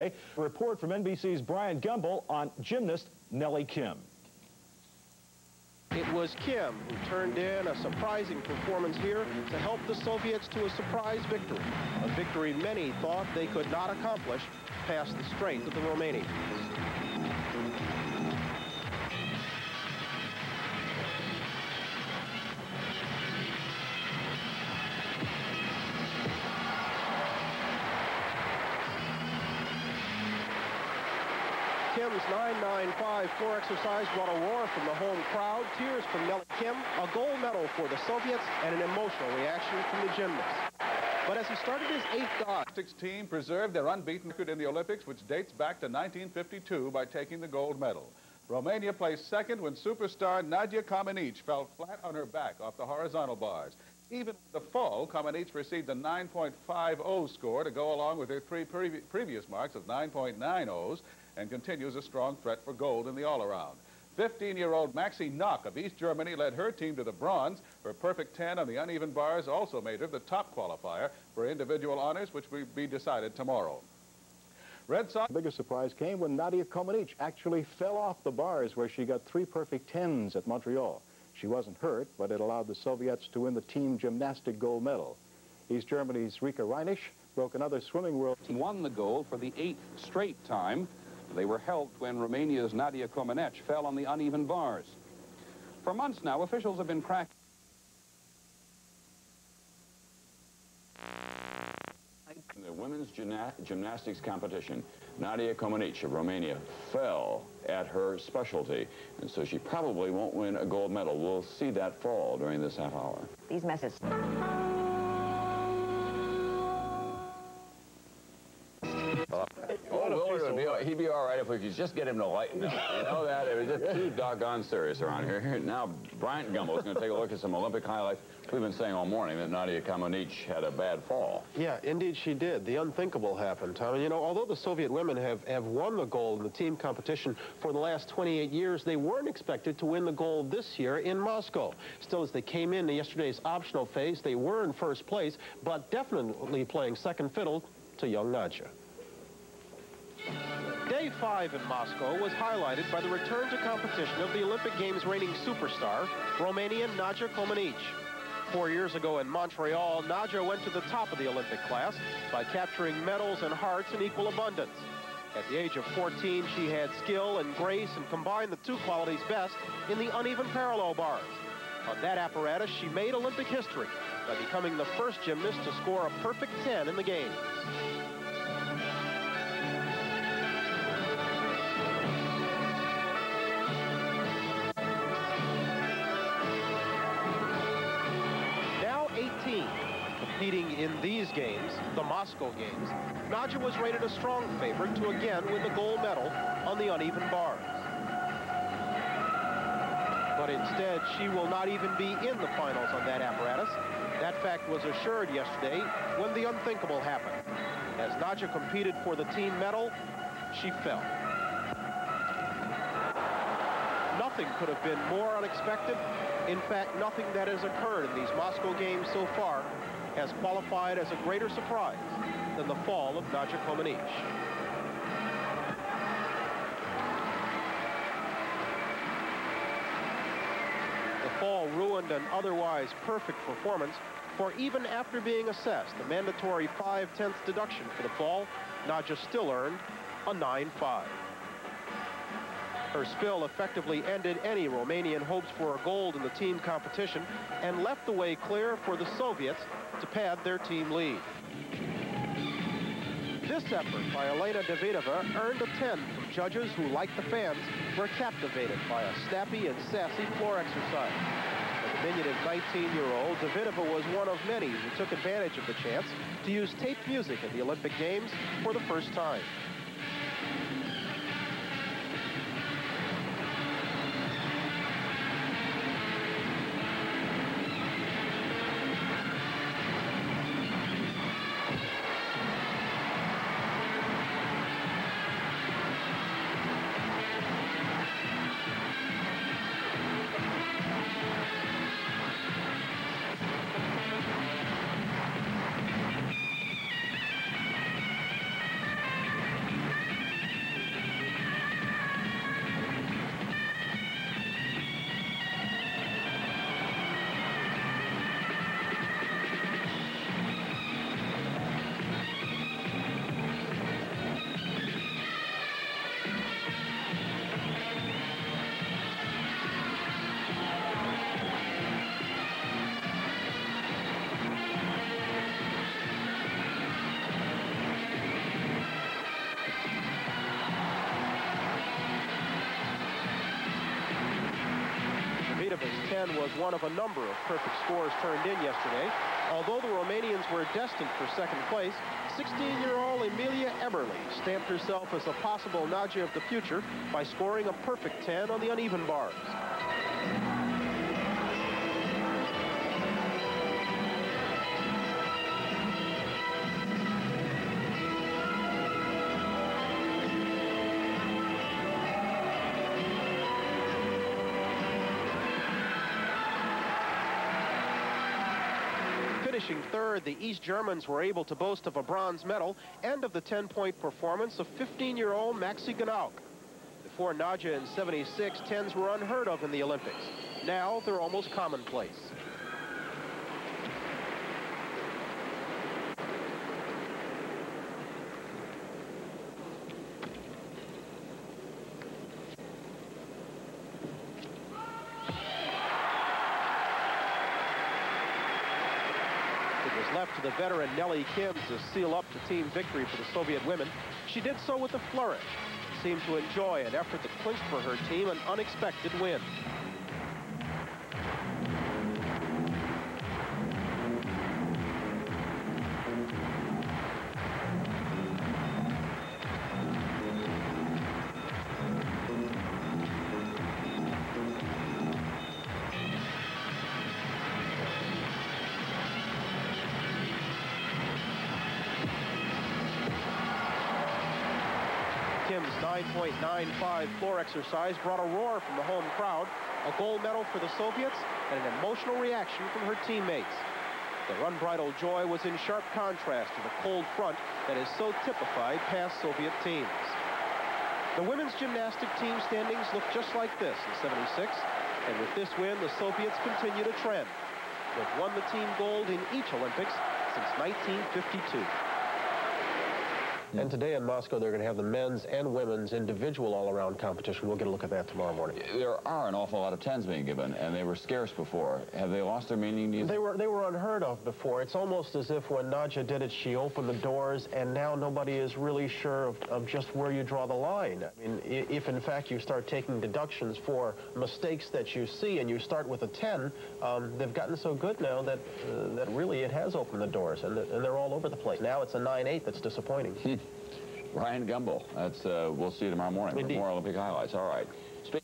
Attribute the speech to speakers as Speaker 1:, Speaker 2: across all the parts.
Speaker 1: A report from NBC's Bryant Gumbel on gymnast Nellie Kim.
Speaker 2: It was Kim who turned in a surprising performance here to help the Soviets to a surprise victory, a victory many thought they could not accomplish past the strength of the Romanians. 995 floor exercise brought a roar from the home crowd, tears from Nellie Kim, a gold medal for the Soviets, and an emotional reaction from the gymnasts. But as he started his eighth dive...
Speaker 3: 16 preserved their unbeaten record in the Olympics, which dates back to 1952 by taking the gold medal. Romania placed second when superstar Nadia Comaneci fell flat on her back off the horizontal bars. Even the fall, Comaneci received a 9.50 score to go along with her three pre previous marks of 9.90s and continues a strong threat for gold in the all-around. 15-year-old Maxi Gnauck of East Germany led her team to the bronze. Her perfect 10 on the uneven bars also made her the top qualifier for individual honors, which will be decided tomorrow. Red Sox...
Speaker 1: The biggest surprise came when Nadia Comaneci actually fell off the bars where she got three perfect 10s at Montreal. She wasn't hurt, but it allowed the Soviets to win the team gymnastic gold medal. East Germany's Rica Reinisch broke another swimming world...
Speaker 4: He won the gold for the eighth straight time. They were helped when Romania's Nadia Comaneci fell on the uneven bars. For months now, officials have been cracking.
Speaker 5: The women's gymna gymnastics competition, Nadia Comaneci of Romania fell at her specialty, and so she probably won't win a gold medal. We'll see that fall during this half hour.
Speaker 6: These messages.
Speaker 5: If we could just get him to lighten up. You know that? It was just too doggone serious around here. Now, Bryant Gumbel is going to take a look at some Olympic highlights. We've been saying all morning that Nadia Comaneci had a bad fall.
Speaker 2: Yeah, indeed she did. The unthinkable happened, Tom. And, you know, although the Soviet women have, have won the gold in the team competition for the last 28 years, they weren't expected to win the gold this year in Moscow. Still, as they came into yesterday's optional phase, they were in first place, but definitely playing second fiddle to young Nadia. Day five in Moscow was highlighted by the return to competition of the Olympic Games reigning superstar, Romanian Nadia Comaneci. Four years ago in Montreal, Nadia went to the top of the Olympic class by capturing medals and hearts in equal abundance. At the age of 14, she had skill and grace and combined the two qualities best in the uneven parallel bars. On that apparatus, she made Olympic history by becoming the first gymnast to score a perfect 10 in the Games. Competing in these games, the Moscow games, Nadia was rated a strong favorite to again win the gold medal on the uneven bars. But instead, she will not even be in the finals on that apparatus. That fact was assured yesterday when the unthinkable happened. As Nadia competed for the team medal, she fell. Nothing could have been more unexpected. In fact, nothing that has occurred in these Moscow games so far has qualified as a greater surprise than the fall of Nadia Comaneci. The fall ruined an otherwise perfect performance, for even after being assessed the mandatory 5-tenths deduction for the fall, Nadia still earned a 9-5. Her spill effectively ended any Romanian hopes for a gold in the team competition and left the way clear for the Soviets to pad their team lead. This effort by Elena Davydova earned a 10 from judges who, like the fans, were captivated by a snappy and sassy floor exercise. A diminutive 19-year-old, Davydova was one of many who took advantage of the chance to use tape music at the Olympic Games for the first time. 10 was one of a number of perfect scores turned in yesterday. Although the Romanians were destined for second place, 16-year-old Emilia Eberle stamped herself as a possible Nadia of the future by scoring a perfect 10 on the uneven bars. Finishing third, the East Germans were able to boast of a bronze medal and of the 10-point performance of 15-year-old Maxi Gnauck. Before Nadia in 76, 10s were unheard of in the Olympics. Now they're almost commonplace. left to the veteran Nellie Kim to seal up the team victory for the Soviet women. She did so with a flourish. Seemed to enjoy an effort that clinched for her team an unexpected win. 9.95 floor exercise brought a roar from the home crowd, a gold medal for the Soviets, and an emotional reaction from her teammates. Their unbridled joy was in sharp contrast to the cold front that has so typified past Soviet teams. The women's gymnastic team standings look just like this in 76, and with this win, the Soviets continue to trend. They've won the team gold in each Olympics since 1952.
Speaker 6: And today in Moscow, they're going to have the men's and women's individual all-around competition. We'll get a look at that tomorrow morning.
Speaker 5: There are an awful lot of tens being given, and they were scarce before. Have they lost their meaning?
Speaker 6: They were they were unheard of before. It's almost as if when Nadia did it, she opened the doors, and now nobody is really sure of, of just where you draw the line. I mean, if in fact you start taking deductions for mistakes that you see, and you start with a 10, um, they've gotten so good now that uh, that really it has opened the doors, and, and they're all over the place. Now it's a 9-8 that's disappointing.
Speaker 5: Ryan Gumbel. That's uh, we'll see you tomorrow morning Indeed. more Olympic highlights. All right. Speak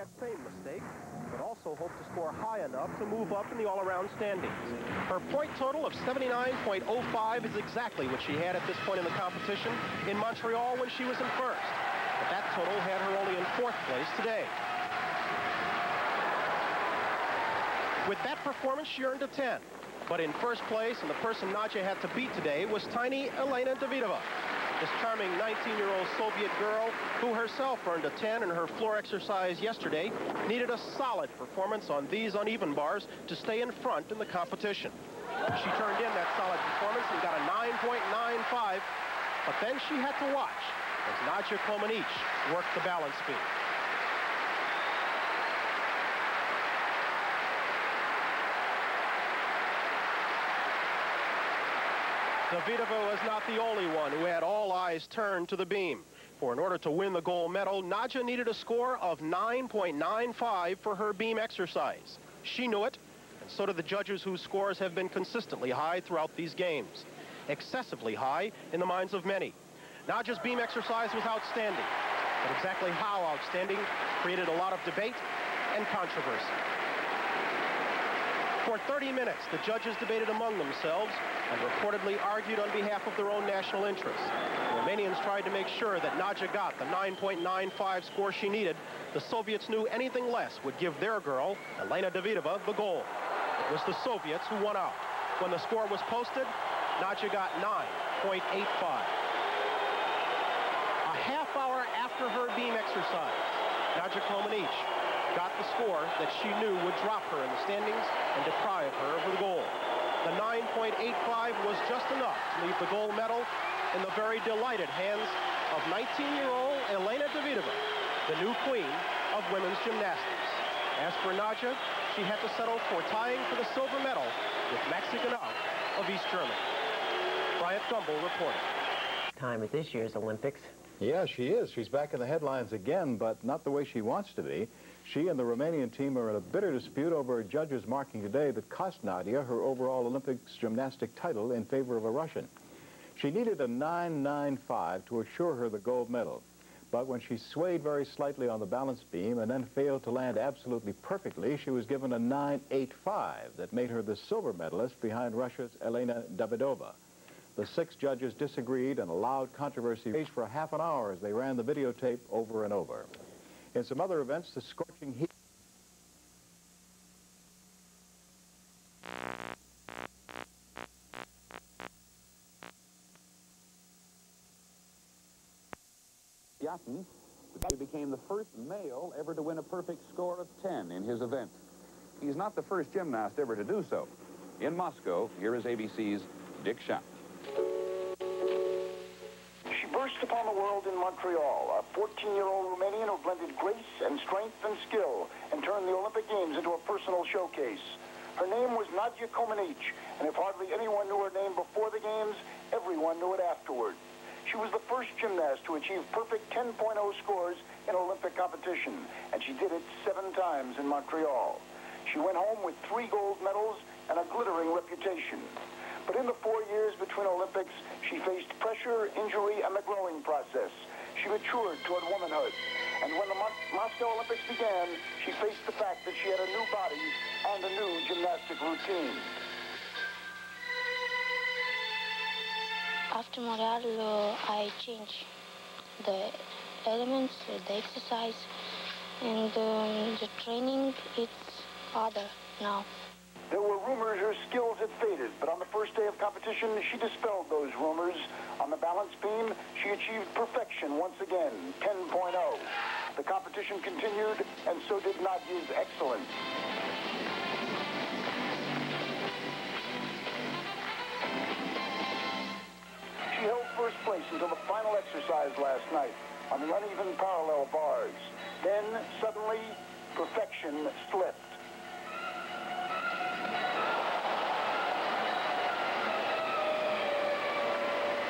Speaker 2: that same mistake, but also hope to score high enough to move up in the all-around standings. Her point total of 79.05 is exactly what she had at this point in the competition in Montreal when she was in first. But that total had her only in fourth place today. With that performance, she earned a 10. But in first place, and the person Nadia had to beat today, was tiny Elena Davydova. This charming 19-year-old Soviet girl, who herself earned a 10 in her floor exercise yesterday, needed a solid performance on these uneven bars to stay in front in the competition. She turned in that solid performance and got a 9.95, but then she had to watch as Nadia Comaneci worked the balance beam. Davydova was not the only one who had all eyes turned to the beam. For in order to win the gold medal, Nadia needed a score of 9.95 for her beam exercise. She knew it, and so did the judges whose scores have been consistently high throughout these games. Excessively high in the minds of many. Nadia's beam exercise was outstanding, but exactly how outstanding created a lot of debate and controversy. For 30 minutes, the judges debated among themselves and reportedly argued on behalf of their own national interests. The Romanians tried to make sure that Nadia got the 9.95 score she needed. The Soviets knew anything less would give their girl, Elena Davydova, the gold. It was the Soviets who won out. When the score was posted, Nadia got 9.85. A half hour after her beam exercise, Nadia Comaneci got the score that she knew would drop her in the standings and deprive her of the gold. The 9.85 was just enough to leave the gold medal in the very delighted hands of 19-year-old Elena Davydova, the new queen of women's gymnastics. As for Nadia, she had to settle for tying for the silver medal with Maxi Gnauck of East Germany. Bryant Gumbel reporting.
Speaker 7: Time at this year's Olympics,
Speaker 1: Yeah, she is. She's back in the headlines again, but not the way she wants to be. She and the Romanian team are in a bitter dispute over a judge's marking today that cost Nadia her overall Olympics gymnastic title in favor of a Russian. She needed a 9.95 to assure her the gold medal. But when she swayed very slightly on the balance beam and then failed to land absolutely perfectly, she was given a 9.85 that made her the silver medalist behind Russia's Elena Davydova. The six judges disagreed and allowed controversy rage for half an hour as they ran the videotape over and over. In some other events, the scorching heat
Speaker 4: Yatin became the first male ever to win a perfect score of 10 in his event. He's not the first gymnast ever to do so. In Moscow, here is ABC's Dick Schaap.
Speaker 7: Burst upon the world in Montreal, a 14-year-old Romanian who blended grace and strength and skill and turned the Olympic Games into a personal showcase. Her name was Nadia Comaneci, and if hardly anyone knew her name before the Games, everyone knew it afterward. She was the first gymnast to achieve perfect 10.0 scores in Olympic competition, and she did it seven times in Montreal. She went home with three gold medals and a glittering reputation. But in the four years between Olympics, she faced pressure, injury, and the growing process. She matured toward womanhood. And when the Mo Moscow Olympics began, she faced the fact that she had a new body and a new gymnastic routine.
Speaker 8: After Montreal, uh, I changed the elements, the exercise, and um, the training. It's harder now.
Speaker 7: Rumors her skills had faded, but on the first day of competition, she dispelled those rumors. On the balance beam, she achieved perfection once again, 10.0. The competition continued, and so did Nadia's excellence. She held first place until the final exercise last night on the uneven parallel bars. Then, suddenly, perfection slipped.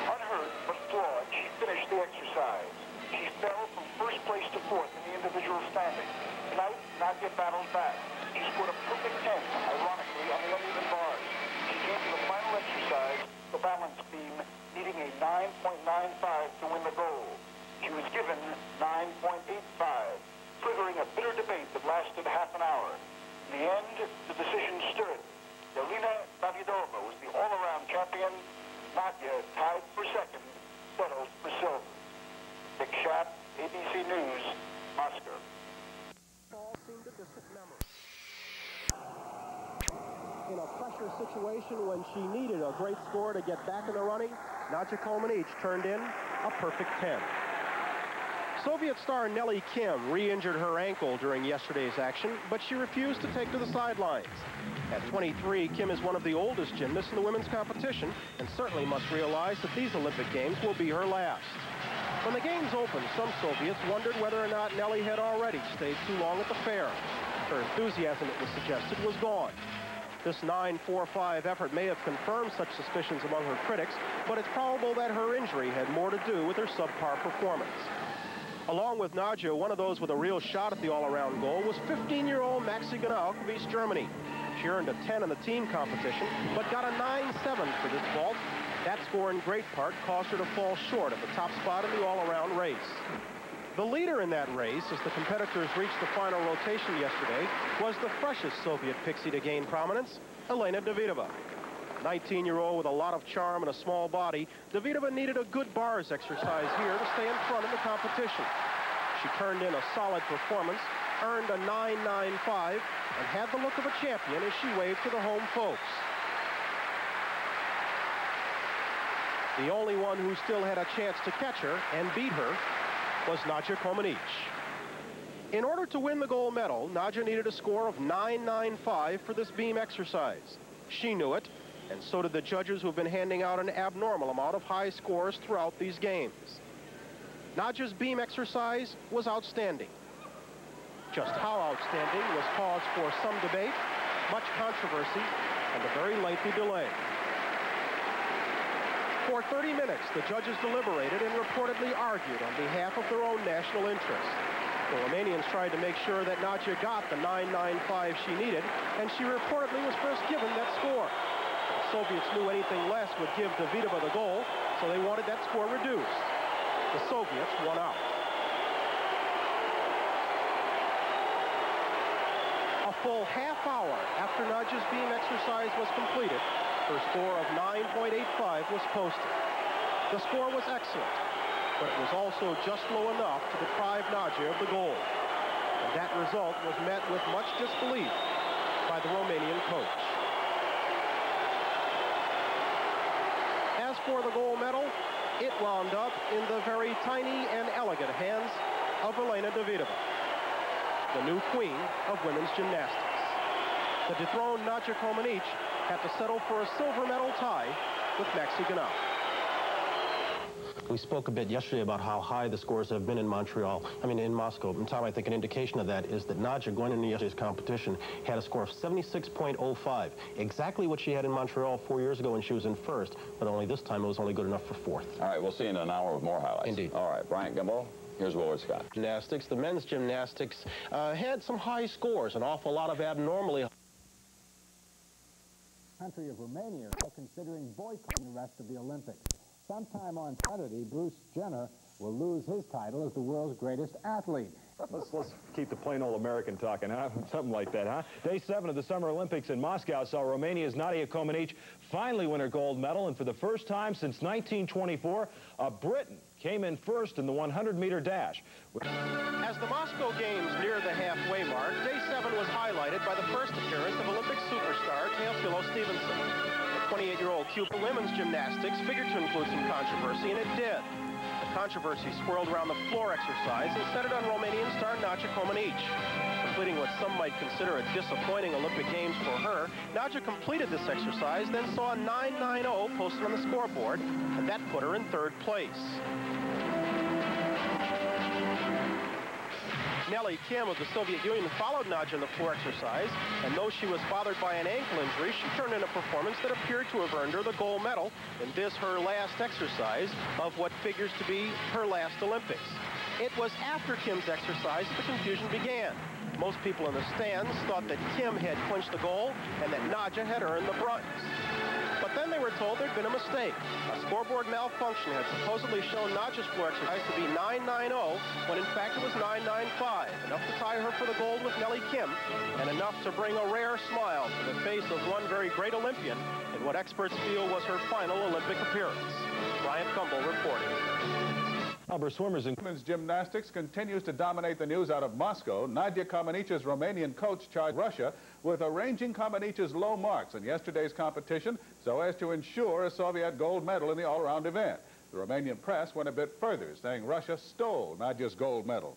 Speaker 7: Unhurt but flawed, she finished the exercise. She fell from first place to fourth in the individual standing. Tonight, Nadia battled back. She scored a perfect 10, ironically, on the uneven bars. She came to the final exercise, the balance beam, needing a 9.95 to win the gold. She was given 9.85, triggering a bitter debate that lasted half an hour. In the end, the decision stood. Elena Davydova was the all-around champion. Nadia, tied for second, settled for silver. Dick Schaap, ABC News, Moscow.
Speaker 2: In a pressure situation when she needed a great score to get back in the running, Nadia Comaneci turned in a perfect 10. Soviet star Nellie Kim re-injured her ankle during yesterday's action, but she refused to take to the sidelines. At 23, Kim is one of the oldest gymnasts in the women's competition and certainly must realize that these Olympic Games will be her last. When the games opened, some Soviets wondered whether or not Nellie had already stayed too long at the fair. Her enthusiasm, it was suggested, was gone. This 9-4-5 effort may have confirmed such suspicions among her critics, but it's probable that her injury had more to do with her subpar performance. Along with Nadia, one of those with a real shot at the all-around goal was 15-year-old Maxi Gnauck of East Germany. She earned a 10 in the team competition, but got a 9-7 for this vault. That score in great part caused her to fall short of the top spot in the all-around race. The leader in that race, as the competitors reached the final rotation yesterday, was the freshest Soviet pixie to gain prominence, Elena Davydova. 19-year-old with a lot of charm and a small body, Davydova needed a good bars exercise here to stay in front in the competition. She turned in a solid performance, earned a 9.95, and had the look of a champion as she waved to the home folks. The only one who still had a chance to catch her and beat her was Nadia Comaneci. In order to win the gold medal, Nadia needed a score of 9.95 for this beam exercise. She knew it, and so did the judges who've been handing out an abnormal amount of high scores throughout these games. Nadia's beam exercise was outstanding. Just how outstanding was cause for some debate, much controversy, and a very lengthy delay. For 30 minutes, the judges deliberated and reportedly argued on behalf of their own national interests. The Romanians tried to make sure that Nadia got the 995 she needed, and she reportedly was first given that score. Soviets knew anything less would give Davydova the goal, so they wanted that score reduced. The Soviets won out. A full half hour after Nadia's beam exercise was completed, her score of 9.85 was posted. The score was excellent, but it was also just low enough to deprive Nadia of the gold. And that result was met with much disbelief by the Romanian coach. As for the gold medal, it wound up in the very tiny and elegant hands of Elena Davydova, the new queen of women's gymnastics. The dethroned Nadia Comaneci had to settle for a silver medal tie with Maxi Gnauck.
Speaker 6: We spoke a bit yesterday about how high the scores have been in Montreal, I mean in Moscow. And Tom, I think an indication of that is that Nadia, going into yesterday's competition, had a score of 76.05, exactly what she had in Montreal four years ago when she was in first, but only this time it was only good enough for fourth.
Speaker 5: All right, we'll see you in an hour with more highlights.
Speaker 6: Indeed.
Speaker 5: All right, Bryant Gumbel, here's Willard Scott.
Speaker 6: Gymnastics, the men's gymnastics uh, had some high scores, an awful lot of abnormally
Speaker 9: country of Romania are considering boycotting the rest of the Olympics. Sometime on Saturday, Bruce Jenner will lose his title as the world's greatest athlete.
Speaker 10: Let's, let's keep the plain old American talking, huh? Something like that, huh? Day seven of the Summer Olympics in Moscow saw Romania's Nadia Comaneci finally win her gold medal, and for the first time since 1924, a Briton came in first in the 100-meter dash.
Speaker 2: As the Moscow Games near the halfway mark, day seven was highlighted by the first appearance of Olympic superstar Teofilo Stevenson. 28-year-old Cuban women's gymnastics figured to include some controversy, and it did. The controversy swirled around the floor exercise and centered on Romanian star Nadia Comaneci. Completing what some might consider a disappointing Olympic Games for her, Nadia completed this exercise, then saw a 9.90 posted on the scoreboard, and that put her in third place. Nellie Kim of the Soviet Union followed Nadia in the floor exercise, and though she was bothered by an ankle injury, she turned in a performance that appeared to have earned her the gold medal in this, her last exercise of what figures to be her last Olympics. It was after Kim's exercise that the confusion began. Most people in the stands thought that Kim had clinched the goal and that Nadia had earned the bronze. But then they were told there'd been a mistake. A scoreboard malfunction had supposedly shown Nadia's floor exercise to be 990 when in fact it was 995, enough to tie her for the gold with Nellie Kim, and enough to bring a rare smile to the face of one very great Olympian in what experts feel was her final Olympic appearance. Bryant Gumbel reporting.
Speaker 3: Our swimmers in women's gymnastics continues to dominate the news out of Moscow. Nadia Comaneci's Romanian coach charged Russia with arranging Comaneci's low marks in yesterday's competition so as to ensure a Soviet gold medal in the all-around event. The Romanian press went a bit further, saying Russia stole Nadia's gold medal.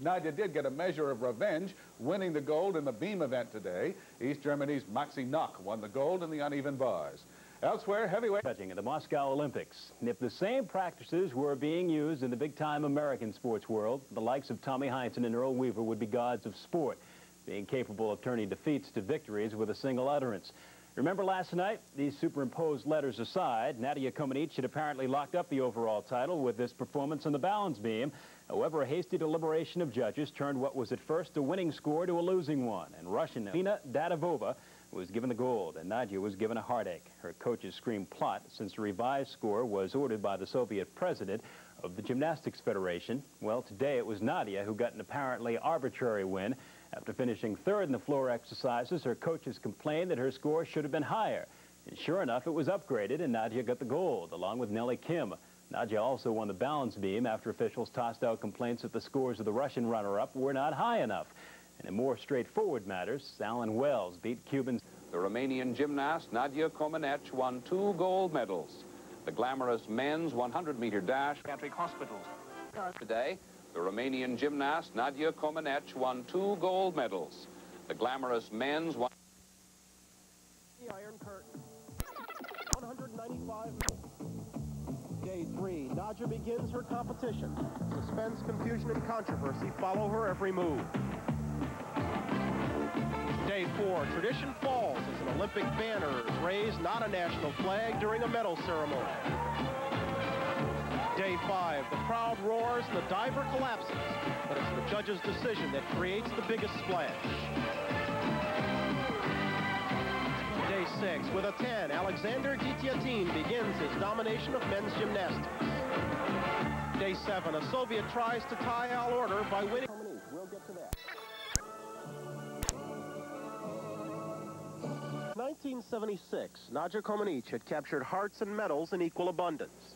Speaker 3: Nadia did get a measure of revenge, winning the gold in the beam event today. East Germany's Maxi Gnauck won the gold in the uneven bars. Elsewhere, heavyweight
Speaker 10: catching at the Moscow Olympics. If the same practices were being used in the big-time American sports world, the likes of Tommy Heinsohn and Earl Weaver would be gods of sport, being capable of turning defeats to victories with a single utterance. Remember last night, these superimposed letters aside, Nadia Comaneci had apparently locked up the overall title with this performance on the balance beam. However, a hasty deliberation of judges turned what was at first a winning score to a losing one, and Russian Nina Davydova was given the gold, and Nadia was given a heartache. Her coaches screamed plot since the revised score was ordered by the Soviet president of the Gymnastics Federation. Well, today it was Nadia who got an apparently arbitrary win. After finishing third in the floor exercises, her coaches complained that her score should have been higher. And sure enough, it was upgraded, and Nadia got the gold, along with Nellie Kim. Nadia also won the balance beam after officials tossed out complaints that the scores of the Russian runner-up were not high enough. And in more straightforward matters, Allan Wells beat Cubans.
Speaker 4: The Romanian gymnast Nadia Comaneci won two gold medals. The glamorous men's 100-meter dash.
Speaker 2: Patrick Hospitals.
Speaker 4: Today, the Romanian gymnast Nadia Comaneci won two gold medals. The glamorous men's one.
Speaker 2: The Iron Curtain. 195. Day three, Nadia begins her competition. Suspense, confusion, and controversy follow her every move. Day four, tradition falls as an Olympic banner is raised, not a national flag during a medal ceremony. Day five, the crowd roars and the diver collapses, but it's the judge's decision that creates the biggest splash. Day six, with a 10, Alexander Ditiatin begins his domination of men's gymnastics. Day seven, a Soviet tries to tie all order by winning. We'll get to that. 1976, Nadia Comaneci had captured hearts and medals in equal abundance.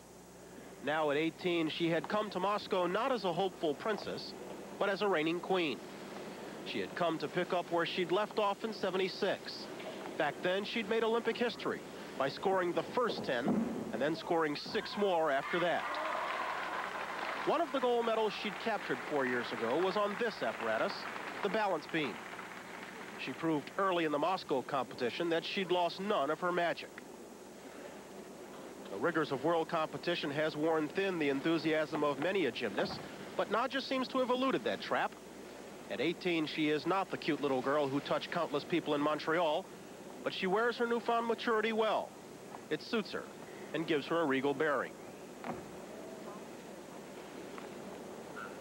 Speaker 2: Now at 18, she had come to Moscow not as a hopeful princess, but as a reigning queen. She had come to pick up where she'd left off in 76. Back then, she'd made Olympic history by scoring the first 10 and then scoring six more after that. One of the gold medals she'd captured four years ago was on this apparatus, the balance beam. She proved early in the Moscow competition that she'd lost none of her magic. The rigors of world competition has worn thin the enthusiasm of many a gymnast, but Nadia seems to have eluded that trap. At 18, she is not the cute little girl who touched countless people in Montreal, but she wears her newfound maturity well. It suits her and gives her a regal bearing.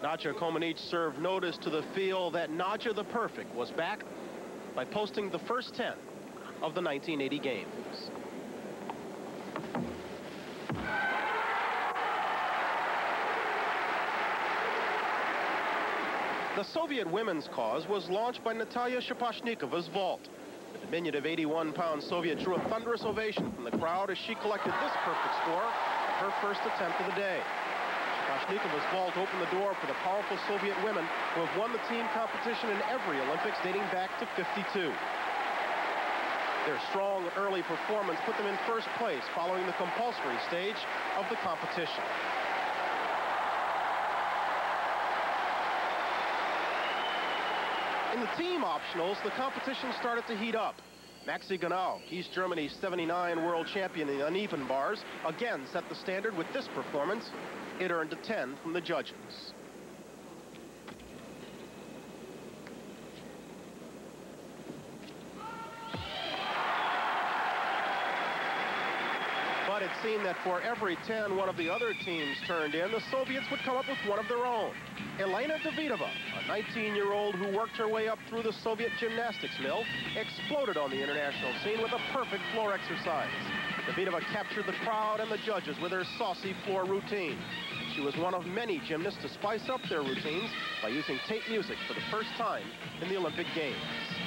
Speaker 2: Nadia Comaneci served notice to the field that Nadia the Perfect was back by posting the first 10 of the 1980 games. The Soviet women's cause was launched by Natalia Shaposhnikova's vault. The diminutive 81-pound Soviet drew a thunderous ovation from the crowd as she collected this perfect score, her first attempt of the day. Shaposhnikova's vault opened the door for the powerful Soviet women who have won the team competition in every Olympics dating back to 52. Their strong early performance put them in first place following the compulsory stage of the competition. In the team optionals, the competition started to heat up. Maxi Gnauck, East Germany's 79 world champion in uneven bars, again set the standard with this performance. It earned a 10 from the judges. But it seemed that for every 10 one of the other teams turned in, the Soviets would come up with one of their own. Elena Davydova, a 19-year-old who worked her way up through the Soviet gymnastics mill, exploded on the international scene with a perfect floor exercise. Davydova captured the crowd and the judges with her saucy floor routine. She was one of many gymnasts to spice up their routines by using tape music for the first time in the Olympic Games.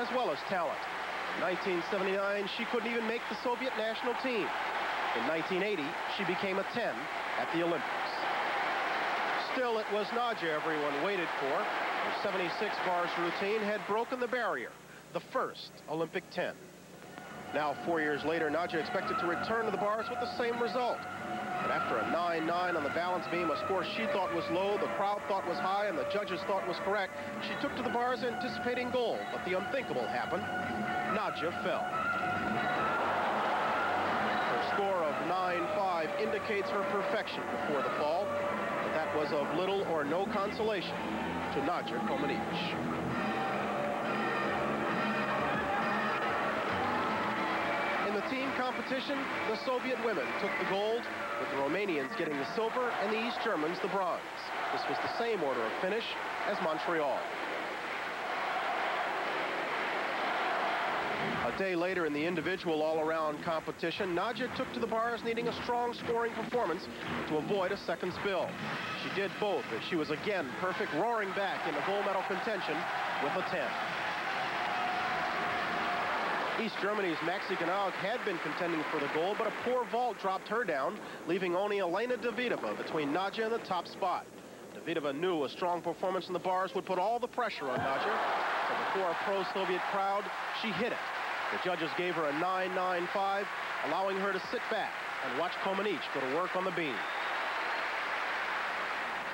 Speaker 2: As well as talent. In 1979, she couldn't even make the Soviet national team. In 1980, she became a 10 at the Olympics. Still, it was Nadia everyone waited for. Her 76 bars routine had broken the barrier, the first Olympic 10. Now, four years later, Nadia expected to return to the bars with the same result. After a 9-9 on the balance beam, a score she thought was low, the crowd thought was high, and the judges thought was correct, she took to the bars anticipating gold. But the unthinkable happened. Nadia fell. Her score of 9-5 indicates her perfection before the fall, but that was of little or no consolation to Nadia Comaneci. Competition, the Soviet women took the gold, with the Romanians getting the silver and the East Germans the bronze. This was the same order of finish as Montreal. A day later in the individual all-around competition, Nadia took to the bars needing a strong scoring performance to avoid a second spill. She did both as she was again perfect, roaring back into gold medal contention with a 10. East Germany's Maxi Gnauck had been contending for the gold, but a poor vault dropped her down, leaving only Elena Davydova between Nadia and the top spot. Davydova knew a strong performance in the bars would put all the pressure on Nadia, So before a pro-Soviet crowd, she hit it. The judges gave her a 9.95, allowing her to sit back and watch Comaneci go to work on the beam.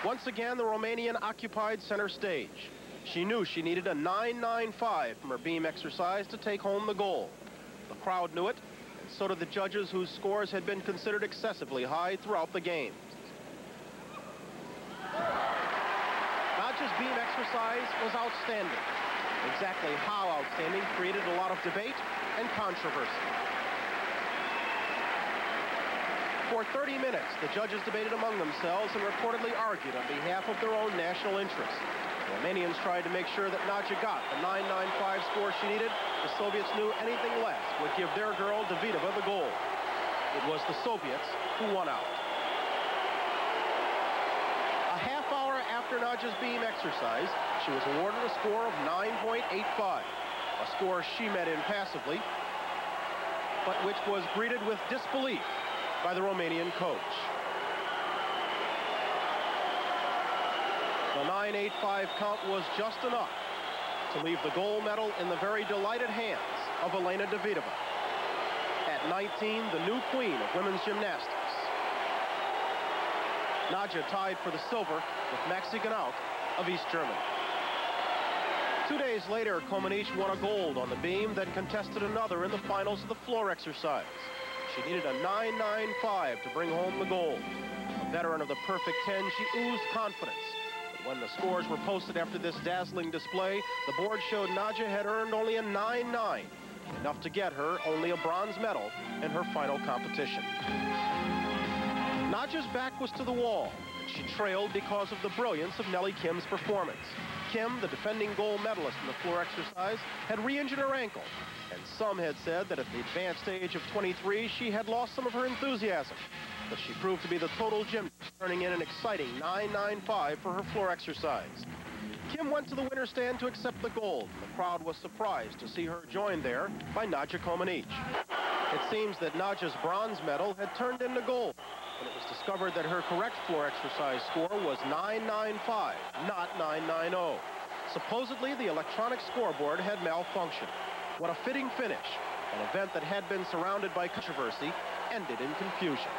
Speaker 2: Once again, the Romanian occupied center stage. She knew she needed a 9.95 from her beam exercise to take home the gold. The crowd knew it, and so did the judges whose scores had been considered excessively high throughout the game. Nadia's beam exercise was outstanding. Exactly how outstanding created a lot of debate and controversy. For 30 minutes, the judges debated among themselves and reportedly argued on behalf of their own national interests. Romanians tried to make sure that Nadia got the 995 score she needed. The Soviets knew anything less would give their girl Davydova the gold. It was the Soviets who won out. A half hour after Nadia's beam exercise, she was awarded a score of 9.85, a score she met impassively, but which was greeted with disbelief by the Romanian coach. The 9.85 count was just enough to leave the gold medal in the very delighted hands of Elena Davydova. At 19, the new queen of women's gymnastics. Nadia tied for the silver with Maxi Gnauck of East Germany. Two days later, Comaneci won a gold on the beam, then contested another in the finals of the floor exercise. She needed a 9.95 to bring home the gold. A veteran of the perfect 10, she oozed confidence. When the scores were posted after this dazzling display, the board showed Nadia had earned only a 9.9, enough to get her only a bronze medal in her final competition. Nadia's back was to the wall, and she trailed because of the brilliance of Nellie Kim's performance. Kim, the defending gold medalist in the floor exercise, had re-injured her ankle, and some had said that at the advanced age of 23, she had lost some of her enthusiasm. But she proved to be the total gymnast, turning in an exciting 9.95 for her floor exercise. Kim went to the winner's stand to accept the gold. The crowd was surprised to see her joined there by Nadia Comaneci. It seems that Nadia's bronze medal had turned into gold when it was discovered that her correct floor exercise score was 995, not 990. Supposedly, the electronic scoreboard had malfunctioned. What a fitting finish. An event that had been surrounded by controversy ended in confusion.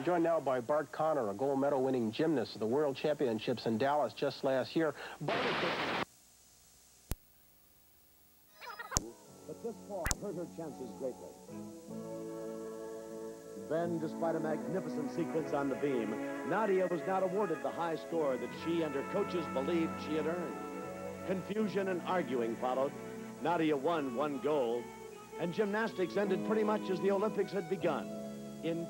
Speaker 6: I'm joined now by Bart Conner, a gold medal winning gymnast at the World Championships in Dallas just last year.
Speaker 11: But this fall hurt her chances greatly. Then, despite a magnificent sequence on the beam, Nadia was not awarded the high score that she and her coaches believed she had earned. Confusion and arguing followed. Nadia won one gold, and gymnastics ended pretty much as the Olympics had begun, in